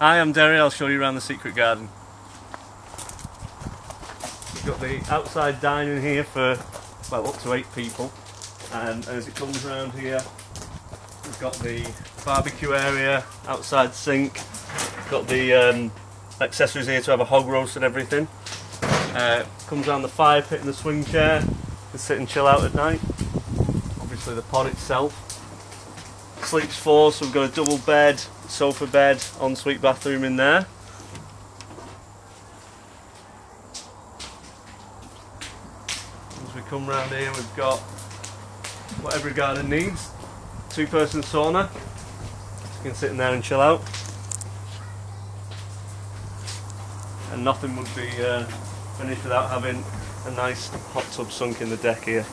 Hi, I'm Derry. I'll show you around the secret garden. We've got the outside dining here for well up to eight people, and as it comes around here, we've got the barbecue area, outside sink, got the um, accessories here to have a hog roast and everything. Uh, comes around the fire pit and the swing chair to sit and chill out at night. Obviously the pod itself. Sleeps four, so we've got a double bed, sofa bed, ensuite bathroom in there. As we come round here, we've got what every garden needs. Two person sauna. So you can sit in there and chill out. And nothing would be uh, finished without having a nice hot tub sunk in the deck here.